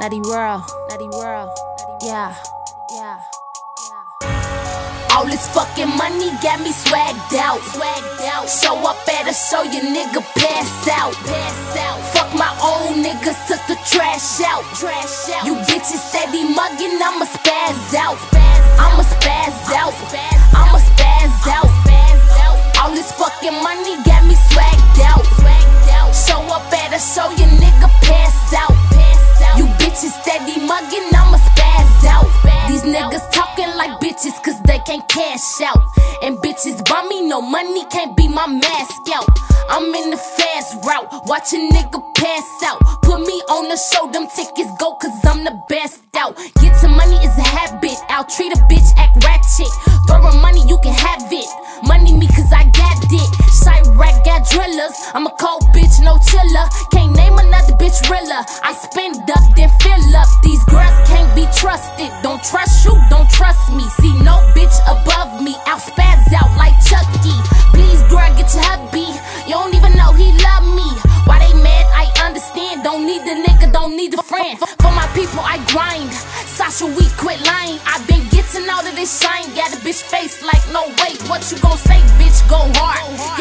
Nutty World, Nutty World, yeah, yeah, yeah. All this fucking money got me swagged out, swagged out. Show up at a show, your nigga pass out, pass out. Fuck my old niggas, took the trash out, trash out. You bitches steady mugging, I'ma spaz out, spaz bitches cause they can't cash out. And bitches buy me no money can't be my mask out. I'm in the fast route, watch a nigga pass out. Put me on the show, them tickets go cause I'm the best out. Get some money is a habit, I'll treat a bitch, act ratchet. Throwing money, you can have it. Money me cause I got it. Chiraq got drillers, I'm a cold bitch, no chiller. Can't name another bitch realer. I spend up, then fill up. These girls can't be trusted. Don't trust you, don't trust me. Shine. Got a bitch face like no wait. What you gon' say, bitch? Go hard.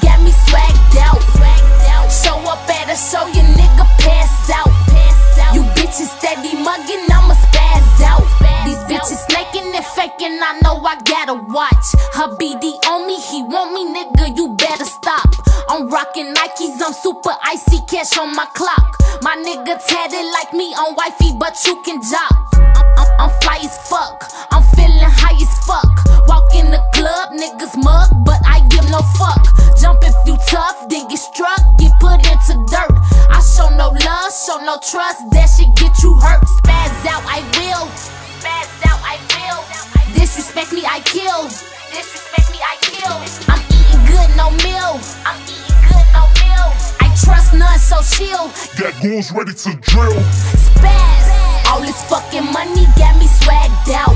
Got me swagged out. Show up at a show, your nigga pass out. You bitches steady mugging, I'ma spaz out. These bitches snaking and faking, I know I gotta watch. Her BD on me, he want me, nigga, you better stop. I'm rocking Nikes, I'm super icy, cash on my clock. My nigga tatted like me on wifey, but you can jock. I'm, I'm, I'm fly as fuck, Disrespect me, I kill. I'm eating good, no meal. I'm eating good, no meal. I trust none, so chill. Got goons ready to drill. Spaz. All this fucking money got me swagged out.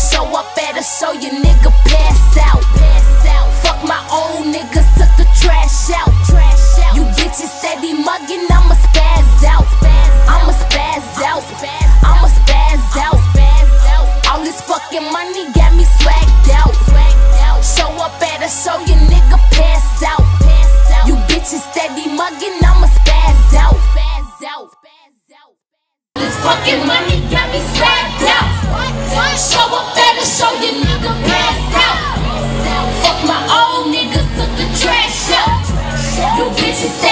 Show up at a show, your nigga pass out. Fuck my old niggas, took the trash out. You bitches steady mugging, I'ma spaz out. I'ma spaz out. I'ma spaz out. All this fucking money got show, your nigga pass out. You bitches steady mugging, I'ma spaz out. This fucking money got me swagged out. Show up a show, your nigga pass out. Fuck my old niggas, took the trash out. You bitches.